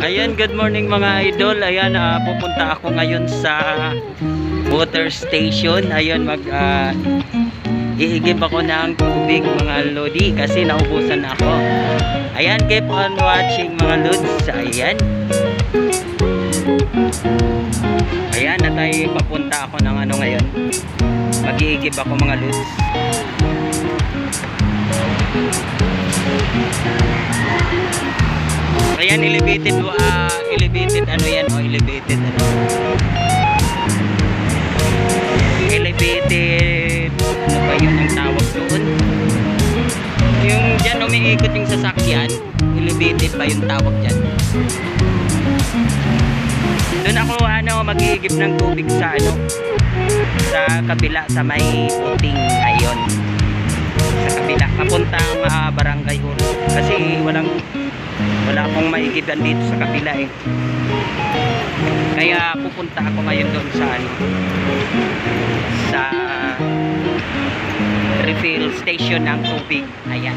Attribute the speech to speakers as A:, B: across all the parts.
A: Ayan, good morning mga idol. Ayan, ah, pupunta ako ngayon sa water station. Ayan, mag ah, iigib ako ng tubig mga lodi kasi naubusan na ako. Ayan, keep on watching mga lods. Ayan. Ayan, na tayo papunta ako ng ano ngayon. Mag-iigib ako mga lods. Ayan, elevated, ah, elevated, ano yan, oh, elevated, ano. Elevated, ano ba yun ang tawag doon? Yung dyan, umiikot yung sasakyan, elevated ba yung tawag dyan? Doon ako, ano, mag-iigib ng tubig sa, ano, sa kabila, sa may puting, ayon sa kabila, papuntang ah, maigiban dito sa kabila eh. Kaya pupunta ako ngayon doon sa ano sa refill station ng tubig. Ayan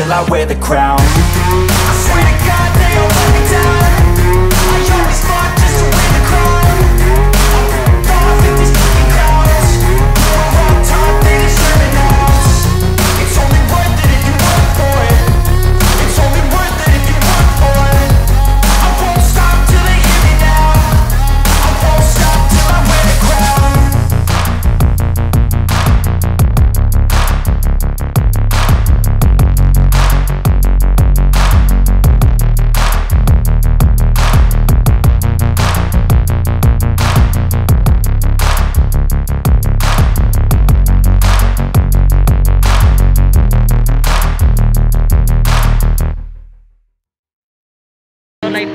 B: till I wear the crown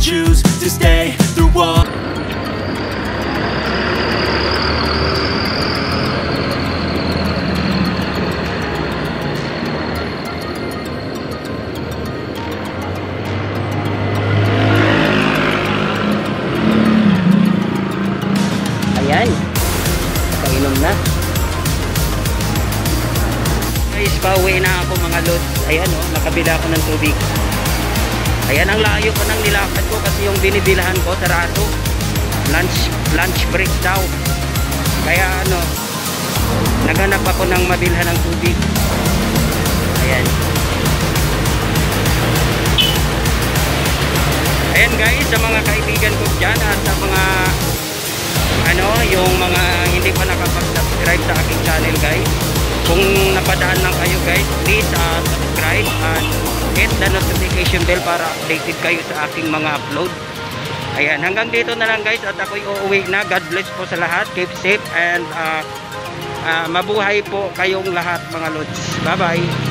B: choose to stay through all
A: Ayan. Painom na. Guys, pauwi na ako mga lods. Ayan oh, nakabila ako ng tubig. Ayan ang layo ko ng nilakad ko kasi yung binibilahan ko sarado. Lunch lunch break daw. Kaya ano, naghanap ako ng mabilhan ng tubig. Ayan. Ayan guys, sa mga kaibigan ko dyan at sa mga ano, yung mga hindi pa nakapag-subscribe sa aking channel guys. Kung napadaan lang kayo guys, please uh, subscribe and hit the notification bell para updated kayo sa aking mga upload. Ayan, hanggang dito na lang guys at ako'y uuwi na. God bless po sa lahat. Keep safe and uh, Ah, mabuhay po kayong lahat mga lods. Bye-bye.